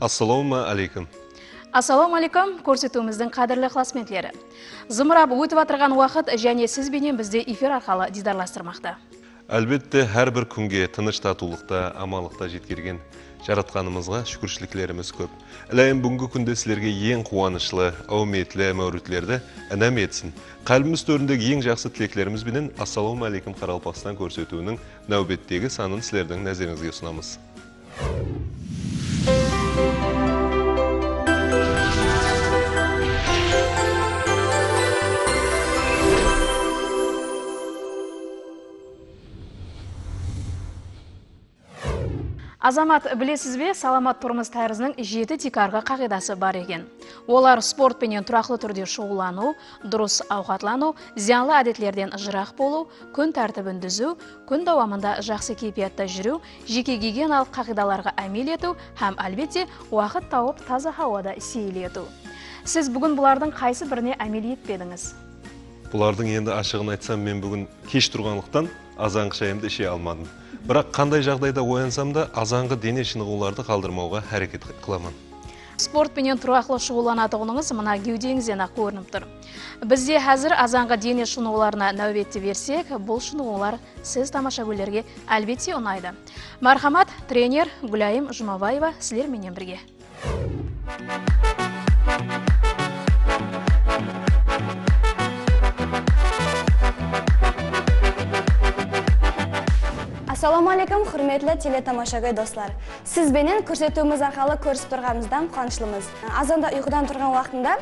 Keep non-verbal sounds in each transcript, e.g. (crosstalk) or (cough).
ассалауму алейкум. Ассалауму алейкум. Көрсетуіміздің қадірлі классментлері зымырап өтіп жатырған уақыт және сізбенен бізде эфир арқылы дидарластырмақта әлбетте әрбір күнге тыныш татулықта амандықта жеткерген жаратқанымызға шүкіршіліктеріміз көп. Ілайым бүгінгі күнде сіздерге ең қуанышлы әуметлі мәулітлерді інәм етсін. Қалбіміз төріндегі ең жақсы тілеклерімізбенен ассалауму алейкум қаралпақстан көрсетуінің нәубеттегі санын сіздердің нәзеріңізге ұсынамыз. Thank you. Азамат білесіз бе саламат тұрмыс тәрізінің жеті тикарғы қағидасы бар екен. Олар спортпенен тұрақлы түрде шұғылану дұрыс ауқатлану зиянлы әдетлерден жырақ болу күн тәртібін дүзу күн дауамында жақсы кейпиятта жүру жеке гигиеналық қағидаларға әмел ету һәм әлбетте уақыт тауып таза ауада сейіл ету. Сіз бүгін бұлардың қайсы біріне әмел етпедіңіз? Бұлардың енді ашығын айтсам мен бүгін кеш тұрғандықтан азанғы шайымды іше алмадым. Бірақ қандай жағдайда оянсам да азанғы дене шынығуларды қалдырмауға әрекет қыламын. Спортпенен тұрақлы шұғыланатұғыныңыз мына кеудеңізден ақ көрініп тұр. Бізде қазір азанғы дене шынығуларына нәубетті берсек бұл шынығулар сіз тамашагөрлерге әлбетте ұнайды. Мархамат тренер гүлайым жұмабаева сіздерменен бірге. Ассалаумағалейкум құрметті телетамашагөй достар сізбенен көрсетуіміз арқылы көрісіп тұрғанымыздан қуаныштымыз азанда ұйқыдан тұрған уақытында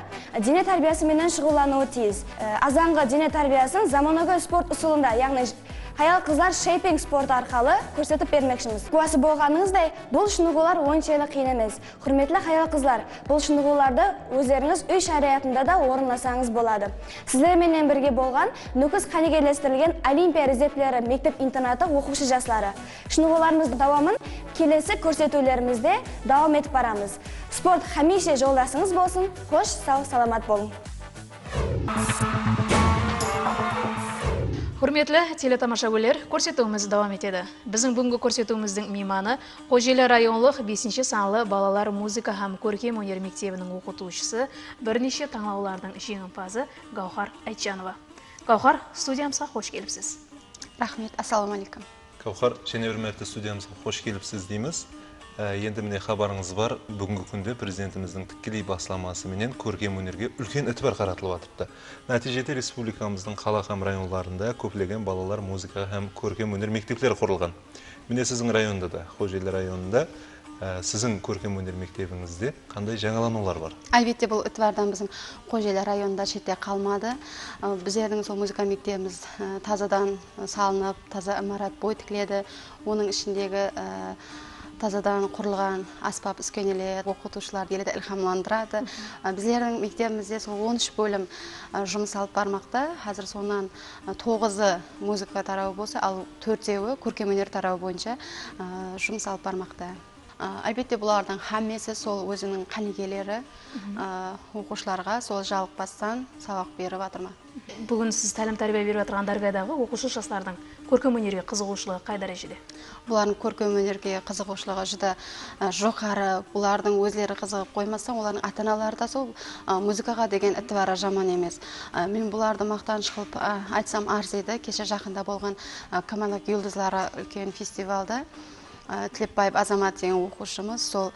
дене тәрбиесіменен шұғылдануы тиіс. Азанғы дене тәрбиесін заманауи спорт ұсылында яғни Хаял қызлар шейпинг спорт арқалы көрсетіп бермекшіміз. Куасы болғаныңыздай, бұл шынығулар ойыншелі қиын емес. Құрметлі хаял қызлар, бұл шынығуларды өздеріңіз үй шариғатында да орынласаңыз болады. Сіздерменен бірге болған Нүкіс қанегелестірілген Олимпия резервлері мектеп интернаты оқушы жастары. Шынығуларымыз давамын келесі көрсетулерімізде давам етіп барамыз. Спорт жолдасыңыз болсын. Қош, сау, саламат болың. Құрметлі телетамашагөрлер көрсетуіміз давам етеді біздің бүгінгі көрсетуіміздің мейманы қожелі районлық 5 санлы балалар музыка һәм көркем өнер мектебінің оқытушысы бірнеше таңдаулардың жеңімпазы гаухар айтжанова гаухар студиямызға қош келіпсіз рахмет ассалаумағалейкум гаухар және бір мәрте студиямызға қош келіпсіз дейміз енді міне хабарыңыз бар. Бүгінгі күнде президентіміздің тікелей басыламасыменен көркем өнерге үлкен ітбар қаратылып жатыпты нәтижеде республикамыздың қала һәм районларында көптеген балалар музыка һәм көркем өнер мектептері құрылған. Міне сіздің районда да қожелі районында ә, сіздің көркем өнер мектебіңізде қандай жаңаланулар бар? Әлбетте бұл ітбардан біздің қожелі районында шетте қалмады. Біздердің сол музыка мектебіміз тазадан салынып таза имарат бой тігіледі. Оның ішіндегі тазадан құрылған аспап үскенелер оқытушылар елді ілхамландырады біздердің мектебімізде сол 13 бөлім жұмыс алып бармақта қазір соңынан тоғызы музыка тарауы болса ал төртеуі көркемөнер тарауы бойынша жұмыс алып бармақта әлбетте бұлардың хаммесі сол өзінің қанегелері оқушыларға сол жалықпастан сабақ беріп жатыр ма? Бүгін сіз тәлім тәрбие беріп жатырған даргадағы оқушы жастардың көркем өнерге қызығушылығы қай дәрежеде? Бұлардың көркем өнерге қызығушылығы жүдә жоғары бұлардың өздері қызығып қоймастан олардың ата аналары да сол музыкаға деген ітібары жаман емес. Мен бұларды мақтаныш қылып айтсам арзиды кеше жақында болған камалак юлдызлары үлкен фестивальда тілепбаев азамат деген оқушымыз сол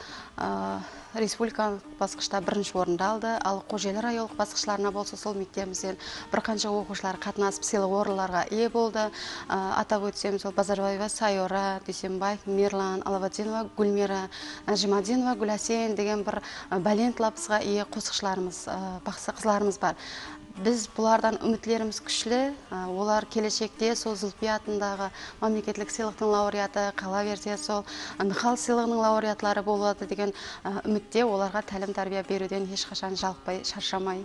республикалық басқышта бірінші орынды алды. Ал қожелі районлық басқыштарына болса сол мектебімізден бір қанша оқушылар қатынасып сыйлық орынларға ие болды. Атап өтсем сол базарбаева сайора дүйсенбаев мирлан алаватдинова гүлмира нәжимадинова гүләсен деген бір бәлен талапысқа ие қосықшыларымыз бақсы қызларымыз бар. Біз бұлардан үмітлеріміз күшлі олар келешекте сол зүлпия атындағы мемлекеттік сыйлықтың лауреаты қала берсе сол нхал сыйлығының лауреатлары болады деген үмітте оларға тәлім тәрбие беруден ешқашан жалықпай шаршамай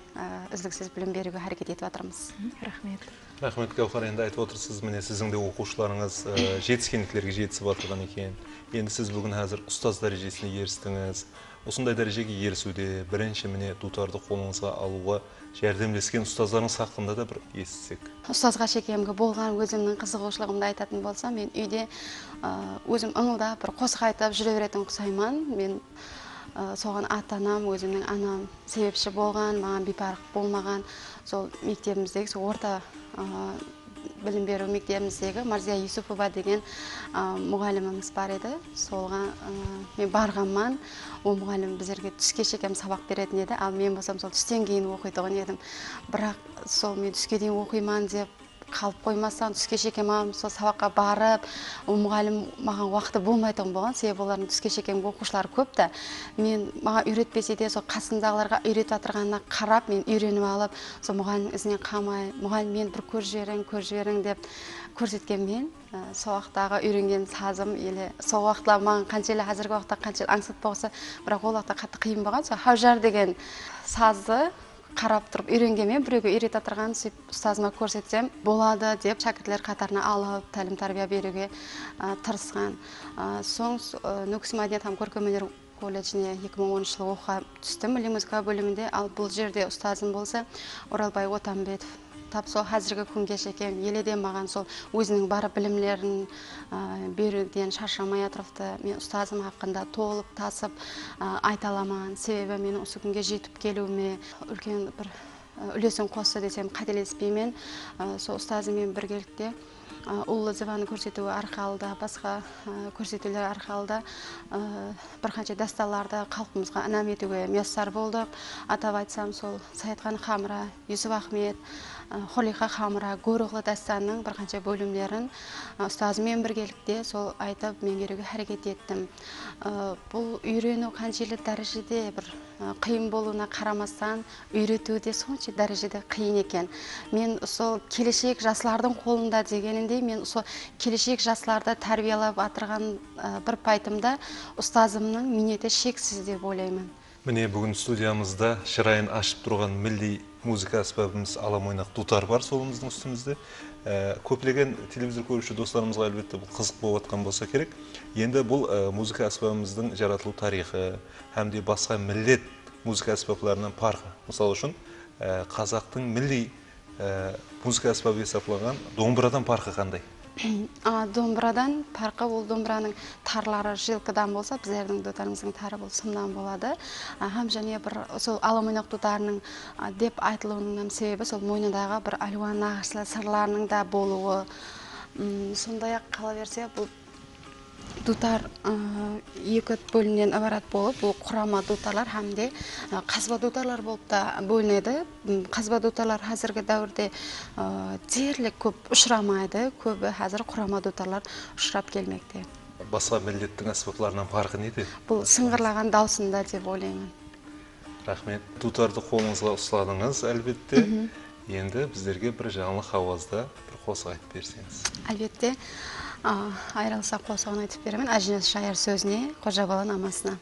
үздіксіз білім беруге әрекет етіп жатырмыз рахмет. Рахмет гаухар енді айтып отырсыз міне сіздің де оқушыларыңыз (coughs) жетіскендіктерге жетісіп жатырған екен. Енді сіз бүгін қазір ұстаз дәрежесіне ерістіңіз. Осындай дәрежеге ерісуде бірінші міне дутарды қолыңызға алуға жәрдемдескен ұстаздарыңыз хақында да бір естісек. Ұстазға шекемгі болған өзімнің қызығушылығымды айтатын болсам мен үйде өзім ыңылдап бір қосық айтып жүре беретін ұқсаймын мен соған ата анам өзімнің анам себепші болған маған бейбарық болмаған. Сол мектебіміздегі сол орта білім беру мектебіміздегі марзия юсупова деген мұғаліміміз бар еді. Солға мен барғанман ол мұғалім біздерге түске шекем сабақ беретін еді. Ал мен болсам сол түстен кейін оқитын едім. Бірақ сол мен түске дейін оқиман деп қалып қоймастан түске шекем сол сабаққа барып мұғалім маған уақыты болмайтын болған себебі олардың түске шекем оқушылары көп та. Мен маған үйретпесе де сол қасымдағыларға үйретіп жатырғанына қарап мен үйреніп алып сол мұғалімнің ізінен қалмай мұғалім мені бір көріп жіберің көріп жіберің деп көрсеткенмен ә, сол уақыттағы үйренген сазым или сол уақытта маған қаншайлы қазіргі уақытта қаншайлы аңсатпа болса бірақ ол уақытта қатты қиын болған. Сол хаужар деген сазды қарап тұрып үйренгенмен біреуге үйретіп жатырған сөйтіп ұстазыма көрсетсем болады деп шәкіртлер қатарына алып тәлім тәрбие беруге ә, тырысқан. Ә, соң ә, нүкіс мәдениет һәм көркемөнер колледжіне 2010 жылы оқуға түстім іле музыка бөлімінде. Ал бұл жерде ұстазым болса оралбай отанбетов тап сол қазіргі күнге шекем еледе маған сол өзінің бар білімлерін ә, беруден шаршамай отырыпты мен ұстазым хақында толып тасып айта аламын. Себебі мен осы күнге жетіп келуіме үлкен бір үлесін қосты десем қателеспеймін. Ә, сол ұстазыммен біргелікте ұлы зыбаны көрсетуі арқалыда басқа көрсетулер арқалыда бір қанша дасталарды халқымызға інәм етуге мияссар болдық. Атап айтсам сол саятхан хамра юсуп ахмет холиха хамра горуғлы дастанның бір қанша бөлімдерін ұстазыммен біргелікте сол айтып меңгеруге әрекет еттім. Бұл үйрену қаншайлы дәрежеде бір қиын болуына қарамастан үйрету де сонша дәрежеде қиын екен. Мен сол келешек жастардың қолында дегеніндей мен сол келешек жастарды тәрбиелеп жатырған бір пайтымда ұстазымның минеті шексіз деп ойлаймын. Міне бүгін студиямызда шырайын ашып тұрған милли музыка аспабымыз аламойнақ дутар бар солымыздың үстімізде. Ә, көптеген телевизор көруші достарымызға әлбетте бұл қызық болып жатқан болса керек. Енді бұл ә, музыка аспабымыздың жаратылу тарихы һәм де басқа миллет музыка аспаптарынан парқы. Мысалы үшін ә, қазақтың милли ә, музыка аспабы есепталған домбырадан парқы қандай? Домбырадан парқы ол домбыраның тарлары жилкыдан болса біздердің дутарымыздың тары бұл сымнан болады. Һәм және бір сол аламойнақ дутарының деп айтылуының себебі сол мойнындағы бір алуан нақышлы сырларының да болуы. Сондай ақ қала берсе бұл дутар екі бөлімнен ібарат болып бұл құрама дутарлар һәм де қазба дутарлар болып та бөлінеді. Қазба дутарлар қазіргі дәуірде дерлік көп ұшырамайды көбі қазір құрама дутарлар ұшырап келмекте. Басқа миллеттің аспаптарынан парқы неде? Бұл сыңғырлаған даусында деп ойлаймын. Рахмет. Дутарды қолыңызға ұстадыңыз әлбетте. Енді біздерге бір жаңалық ауазда бір қосық айтып берсеңіз. Әлбетте айрылсақ қосығын айтып беремін. Әжінес шайыр сөзіне қожа бала намазына.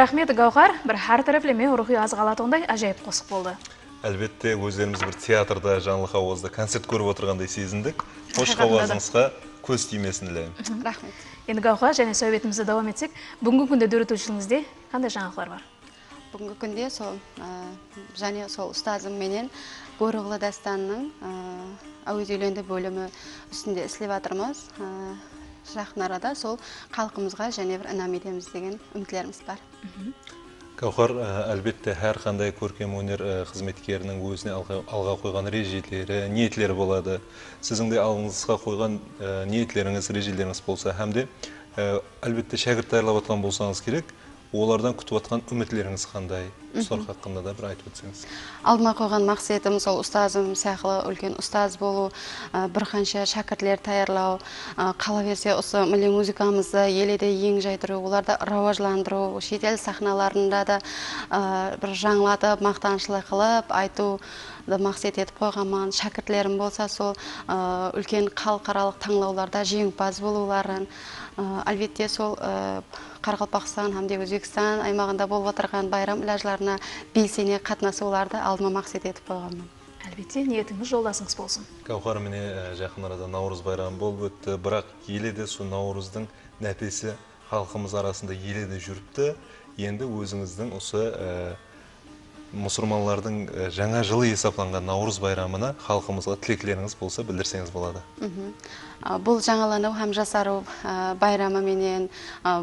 Рахмет гауһар. Бір һәр тарафлеме рухи азғалатуындай ажайып қосық болды. Әлбетте өздеріміз бір театрда жаңлық ауызда концерт көріп отырғандай сезіндік. Қош қауазыңызға көз тимесін тілеймін. Рахмет. Енді гауһар және сәубетімізді давам етсек бүгінгі күнде дөретушілігіңізде қандай жаңалықтар бар? Бүгінгі күнде сол ә, және сол ұстазым менен бөріғлы дастанның ә, әуез үйленді бөлімі үстінде істеп жатырмыз. Жақын арада сол халқымызға және бір інам етеміз деген үмітлеріміз бар. Гауһар ә, әлбетте әрқандай көркем өнер ә, қызметкерінің өзіне алға, қойған режелері ниетлері болады. Сіздің де алдыңызға қойған ә, ниетлеріңіз режелеріңіз болса һәм де әлбетте шәкірт даярлап жатқан болсаңыз керек олардан күтіп жатқан үмітлеріңіз қандай? Солар хақында да бір айтып өтсеңіз алдыма қойған мақсатым сол ұстазым сияқты үлкен ұстаз болу ә, бір қанша шәкіртлер даярлау ә, қала берсе осы милли музыкамызды еледе ең жайдыру оларды рауажландыру шетел сахналарында да ә, бір жаңлатып мақтаншылық қылып айтуды мақсат етіп қойғанмын. Шәкіртлерім болса сол үлкен халықаралық таңдауларда жеңімпаз болуларын әлбетте сол қарақалпақстан һәм де өзбекстан аймағында болып отырған байрам ләжларына белсене қатынасуларды алдыма мақсат етіп қойғанмын. Әлбетте ниетіңіз жолдасыңыз болсын. Гауһар міне жақын арада наурыз байрамы болып өтті. Бірақ еледе сол наурыздың нәпесі халқымыз арасында еледе жүріпті. Енді өзіңіздің осы ә, мұсылмандардың ә, жаңа жылы есапланған наурыз байрамына халқымызға тілеклеріңіз болса білдірсеңіз болады. Бұл жаңалану һәм жасару байрамы менен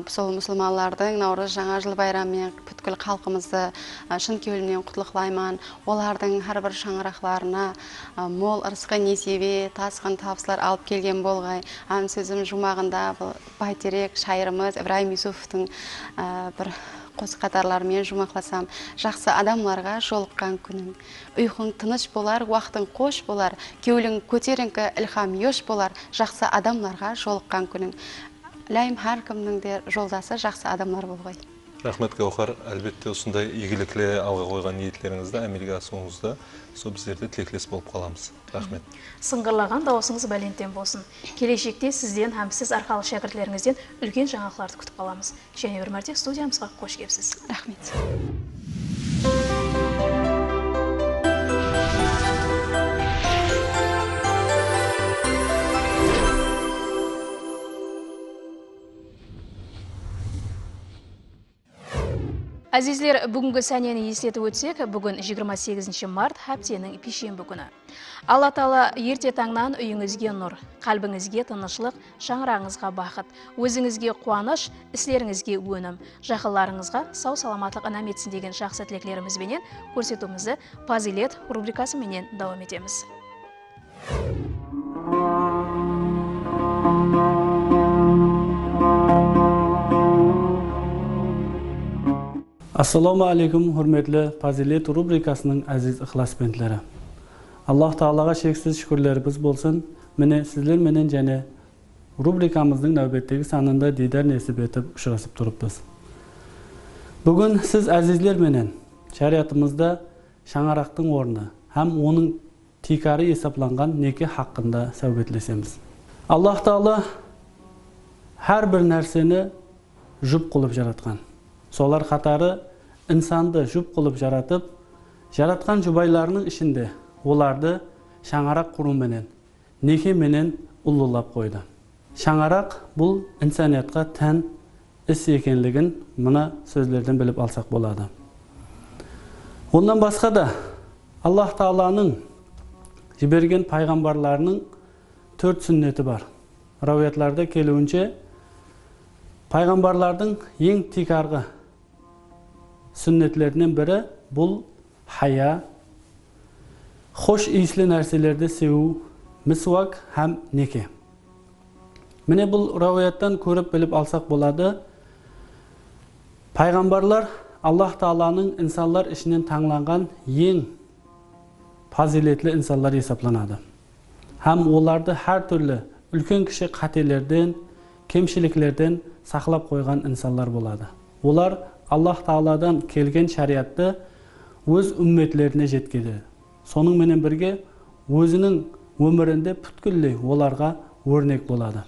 сол мұсылмандардың наурыз жаңа жыл байрамымен бүткіл халқымызды шын кеуімнен құтлықлаймын олардың әрбір шаңырақларына а, мол ырысқы несебе тасқын табыстар алып келген болғай. Һәм сөзім жұмағында бұл шайырымыз ибраим юсуфовтың а, бір қос қатарларымен жұмақласам жақсы адамларға жолыққан күнің ұйқың тыныш болар уақытың қош болар кеуілің көтеріңкі ілхам еш болар жақсы адамларға жолыққан күнің ләйім әркімнің де жолдасы жақсы адамлар болғай. Рахмет гауһар. Әлбетте осындай игіліклі алға қойған ниеттеріңізді әмелге асуыңызды сол біздер де тілектес болып қаламыз. Рахмет. Сыңғырлаған дауысыңыз бәлентен болсын. Келешекте сізден һәм сіз арқалық шәкіртлеріңізден үлкен жаңалықтарды күтіп қаламыз және бір мәрте студиямызға қош келіпсіз. Рахмет. Әзизлер, бүгінгі сәнені естетіп өтсек, бүгін 28 март хәптенің пешенбі күні. Алла Тағала ерте таңнан үйіңізге нұр, қалбіңізге тынышлық, шаңырағыңызға бақыт, өзіңізге қуаныш, іслеріңізге өнім, жақыларыңызға сау саламатлық інәм етсін деген жақсы тілеклерімізбенен көрсетуімізді Пазилет рубрикасыменен давам етеміз. Ассалауму алейкум құрметлі пазилет рубрикасының әзиз ықыласпенділері аллах тағалаға шексіз шүкірлеріміз болсын міне сіздер менен және рубрикамыздың нәубеттегі санында дидар несіп етіп ұшырасып тұрыппыз бүгін сіз әзизлер менен шариғатымызда шаңарақтың орны һәм оның тикары есепланған неке хақында сәубетлесеміз аллах тағала әрбір нәрсені жұп қылып жаратқан солар қатары инсанды жұп қылып жаратып жаратқан жұбайларының ішінде оларды шаңарақ құруменен неке менен ұлылап қойды. Шаңарақ бұл инсаниятқа тән іс екенлігін мына сөздерден біліп алсақ болады. Ондан басқа да аллах тағаланың жіберген пайғамбарларының төрт сүннеті бар. Рауиятларда келуінше пайғамбарлардың ең тикарғы сүннетлерінен бірі бұл хая хош иіслі нәрселерді сеу мисуак һәм неке міне бұл рауаяттан көріп біліп алсақ болады пайғамбарлар аллах тағаланың инсанлар ішінен таңланған ең фазилетлі инсанлар есептелінеді һәм оларды әр түрлі үлкен кіші қателерден кемшіліктерден сақлап қойған инсанлар болады олар аллах тағаладан келген шариатты өз үмметлеріне соның менен бірге өзінің өмірінде бүткілдей оларға өрнек болады.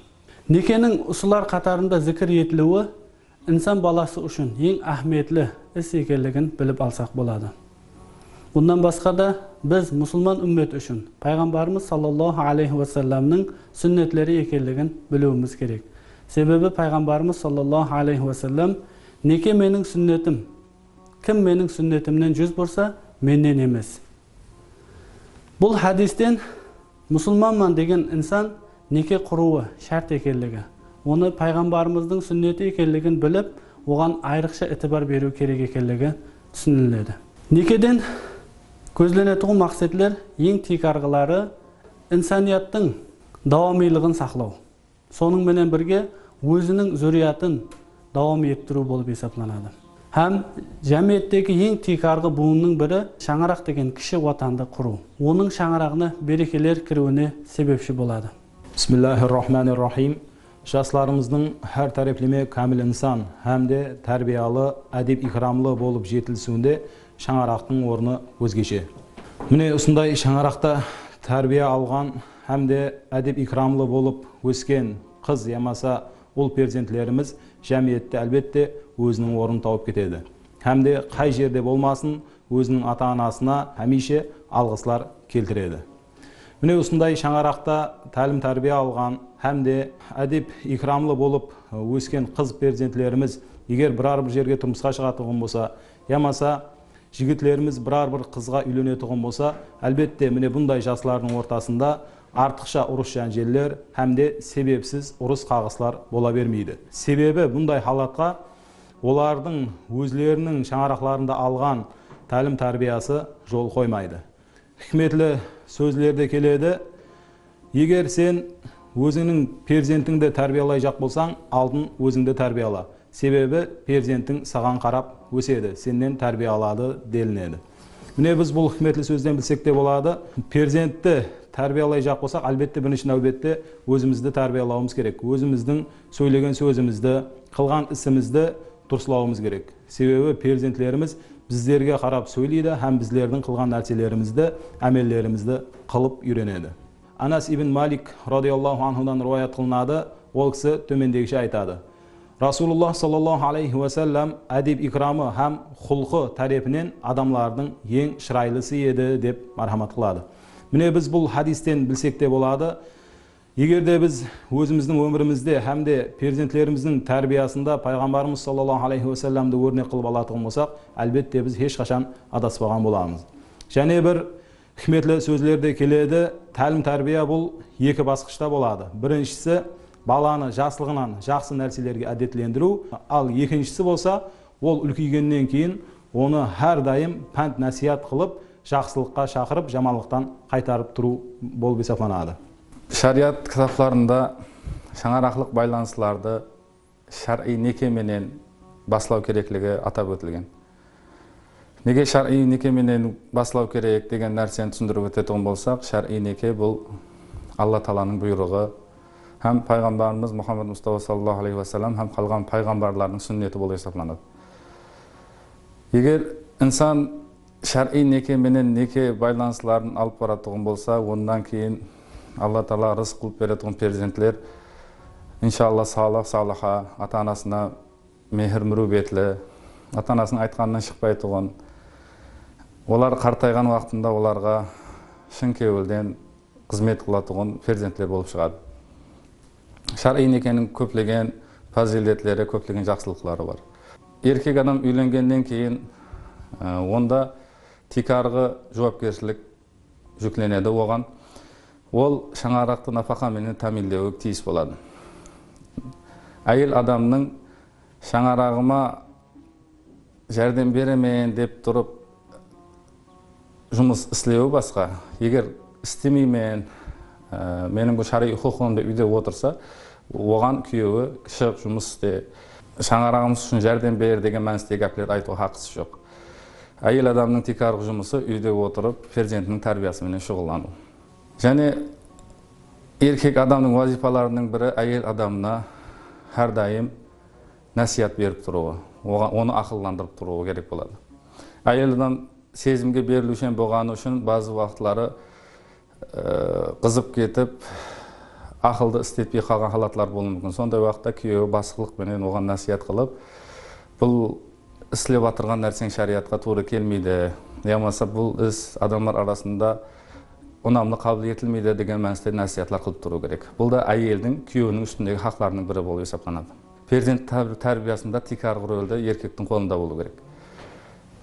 Некенің ұсылар қатарында зікір етілуі inson balasi uchun eng ahamiyatli ish ekanligini bilib olsak bo'ladi bundan boshqada biz musulmon ummat uchun payg'ambarimiz sollallohu alayhi vasallamning sunnatlari ekanligini biluvimiz kerak sababi payg'ambarimiz sollallohu alayhi vasallam neki mening sunnatim kim mening sunnatimdan juz bo'lsa mendan emas бұл hadisdan musulmonman degan inson neka quruvi shart ekanligi uni payg'ambarimizning sunnati ekanligini bilib oған ayriqcha e'tibor berу kerak ekanligi tushuniladi nekadan ko'zlanadigan maqsadlar eng tekarg'ilari insoniyatning davomiyligini saqlov soning bilan birga o'zining zurriyatin davom ettiruv bo'lib hisoblanadi ham jamiyatdagi eng tekarg'i buvinning biri shang'aroq degan kishi vatanda quruv uning shang'aroqni berakalar kiruvini sababchi bo'ladi. Bismillahi rohmanir rohim жастарымыздың әр тәреплеме кәміл инсан һәм де тәрбиялы әдеп икрамлы болып жетілісуінде шаңырақтың орны өзгеше міне осындай шаңырақта тәрбие алған һәм де әдеп икрамлы болып өскен қыз ямаса ұл перзентлеріміз жәмиетте әлбетте өзінің орнын тауып кетеді һәм де қай жерде болмасын өзінің ата анасына әмеше алғыслар келтіреді. Міне осындай шаңырақта тәлім тәрбие алған һәм де әдеп икрамлы болып өскен қыз перзентлеріміз егер бірар бір жерге тұрмысқа шығатұғын болса ямаса жігітлеріміз бірар бір қызға үйленетұғын болса әлбетте міне бұндай жастардың ортасында артықша ұрыс һәм де себепсіз ұрыс қағыслар бола бермейді. Себебі бұндай халатқа олардың өзлерінің шаңырақларында алған тәлім тәрбиясы жол қоймайды. Хикметлі сөзлерде келеді. Егер сен өзіңнің перзентіңді тәрбиелай жақ болсаң алдын өзіңді тәрбиела себебі перзентің саған қарап өседі сенен тәрбие алады делінеді. Міне біз бұл хикметлі сөзден білсек те болады. Перзентті тәрбиелай болсақ әлбетте бірінші нәубетте өзімізді тәрбиелауымыз керек. Өзіміздің сөйлеген сөзімізді қылған ісімізді дұрыслауымыз керек. Себебі перзентлеріміз біздерге қарап сөйлейді һәм біздердің қылған нәрселерімізді әмелдерімізді қылып үйренеді. Анас ибн малик радиаллаху анхудан риуаят қылынады. Ол кісі төмендегіше айтады. Расулуллах саллаллаху алейхи уассалам әдеп икрамы һәм құлқы тарапынан адамлардың ең шырайлысы еді деп мархамат қылады міне біз бұл хадистен білсек те болады егер де біз өзіміздің өмірімізде һәм де перзентлеріміздің тәрбиясында пайғамбарымыз саллаллаху алейхи уассаламды өрнек қылып алатын болсақ әлбетте біз ешқашан адаспаған боламыз және бір хикметлі сөздерде келеді тәлім тәрбие бұл екі басқышта болады біріншісі баланы жасылығынан жақсы нәрселерге әдетлендіру ал екіншісі болса ол үлкейгеннен кейін оны әрдайым пәнд нәсият қылып жақсылыққа шақырып жамандықтан қайтарып тұру болып есептелінеді шариат кітаптарында шаңарақлық байланыстыларды шар'i некеменен баслау керектігі атап өтілген. Неге шар'i некеменен баслау керек деген нәрсені түсіндіріп өтетін болсақ шар'i неке бұл алла тағаланың бұйрығы һәм пайғамбарымыз мұхаммад мұстафа саллаллаху алейхи уассалам һәм қалған пайғамбарлардың сүннеті болып есептелінеді егер инсан шар'i неке менен неке байланысларын алып баратұғын болса ондан кейін алла тағала рызық қылып беретұғын перзентлер иншалла салах салаха ата анасына мехір мүрубетлі ата анасының айтқанынан шықпайтұғын олар қартайған уақытында оларға шын кеуілден қызмет қылатұғын перзентлер болып шығады шар'i некенің көптеген фазилетлері көптеген жақсылықтары бар. Еркек адам үйленгеннен кейін онда тикарғы жауапкершілік жүкленеді оған. Ол шаңарақты нафақаменен тәминлеуі тиіс болады. Әйел адамның шаңарағыма жәрдем беремен деп тұрып жұмыс істеуі басқа. Егер істемеймін ә, менің бұл шари құқығымда үйде отырса оған күйеуі шығып жұмыс істе шаңырағымыз үшін жәрдем бер деген мәністе гәплерді айтуға хақысы жоқ. Әйел адамның тек арғы жұмысы үйде отырып перзентінің тәрбиесіменен шұғылдану. Және еркек адамның вазифаларының бірі әйел адамына әрдайым нәсият беріп тұруы оған оны ақылдандырып тұруы керек болады. Әйел адам сезімге берілушен болғаны үшін базы уақытлары қызып кетіп ақылды істетпей қалған халатлар болуы мүмкін. Сондай уақытта күйеуі басқылықпенен оған нәсият қылып бұл істелеп жатырған нәрсең шариғатқа тура келмейді. Я болмаса бұл іс адамдар арасында ұнамды қабыл етілмейді деген мәністе насихатлар қылып тұру керек. Бұл да әйелдің күйеуінің үстіндегі хақларының бірі болып есептелінады перзент тәр- тәрбиесінде тикарғы рөлді еркектің қолында болу керек.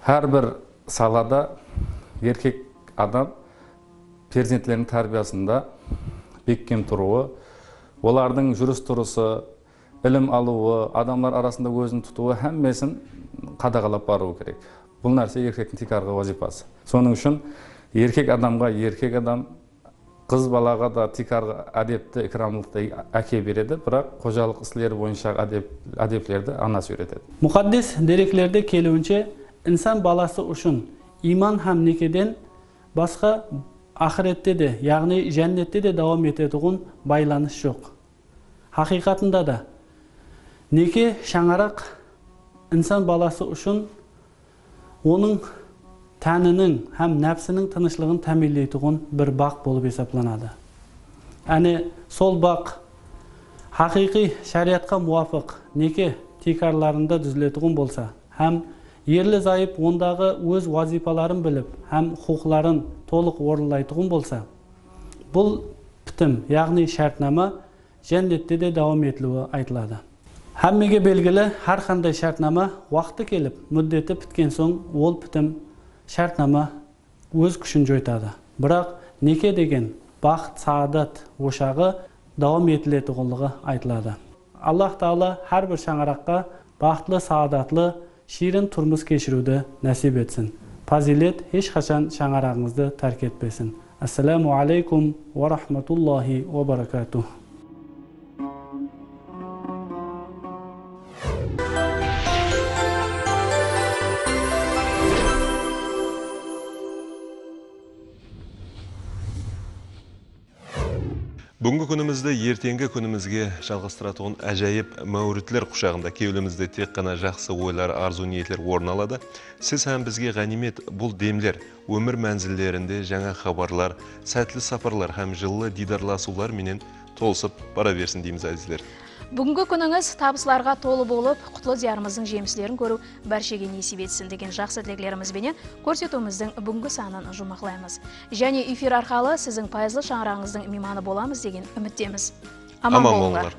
Әрбір салада еркек адам перзентлерінің тәрбиесінде бекем тұруы олардың жүріс тұрысы білім алуы адамдар арасында өзін тұтуы әммесін қадағалап бару керек. Бұл нәрсе еркектің тикарғы вазипасы соның үшін еркек адамға еркек адам қыз балаға да тикарғы әдепті икрамлықты әке береді бірақ қожалық істері бойынша әдеп әдеплерді анасы үйретеді. Мұқаддес деректерде келуінше inson balasi uchun iymon ham nekedен басқа ақыретте де яғни жәннетте де давам ететұғын байланыс жоқ. Хақиқатында да неке шаңарақ inson баласы үшін оның тәнінің һәм нәпсінің тынышлығын тәмелейтұғын бір бақ болып есептелінеді әне сол бақ хақиқи шариатқа муафық неке тикарларында түзілетұғын болса һәм ерлі зайып ондағы өз вазипаларын біліп һәм құқыларын толық орындайтұғын болса бұл бітім яғни шартнама жәннетте де давам етілуі айтылады. Һәммеге белгілі қандай шартнама уақыты келіп мүддеті біткен соң ол бітім шартнама өз күшін жойтады. Бірақ неке деген бақыт саадат ошағы давам етілетұғынлығы айтылады. Аллах тағала әрбір шаңыраққа бақытлы саадатлы ширин тұрмыс кешіруді нәсіп етсін. Фазилет ешқашан шаңырағыңызды тәрк етпесін ассаламу алейкум уа рахматуллахи уа баракатух Бүгінгі күнімізді ертеңгі күнімізге жалғастыратын әжайып мәуритлер құшағында кеуілімізде тек қана жақсы ойлар, арзу ниетлер орын алады. Сіз һәм бізге ғанимет бұл демлер, өмір мәнзілдерінде жаңа хабарлар, сәтлі сапарлар һәм жылы дидарласулар менен толысып бара берсін дейміз әзіздер. Бүгінгі күніңіз табысыларға толы болып, құтлы диярымыздың жемістерін көру бәршеге несіп етсін деген жақсы тілеклерімізбенен көрсетуіміздің бүгінгі санын жұмақлаймыз. Және эфир арқалы сіздің пайызлы шаңырағыңыздың мейманы боламыз деген үміттеміз. Аман болыңдар.